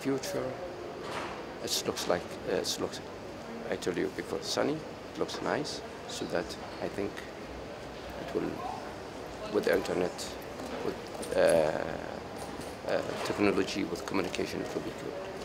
Future, it looks like uh, it looks. I told you before, sunny. It looks nice, so that I think it will, with the internet, with uh, uh, technology, with communication, it will be good.